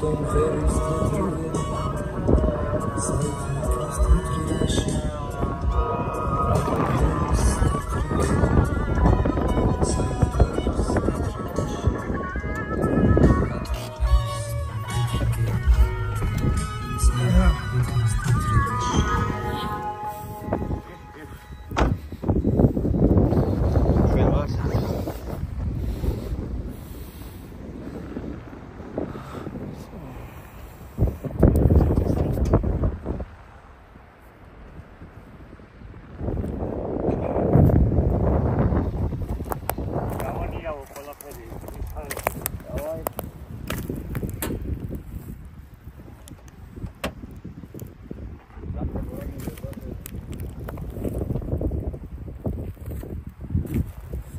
Don't very stupid. Sight me,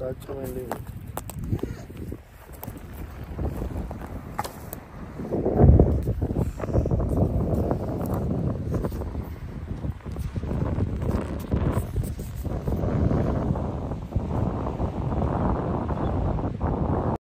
अच्छा मैं ले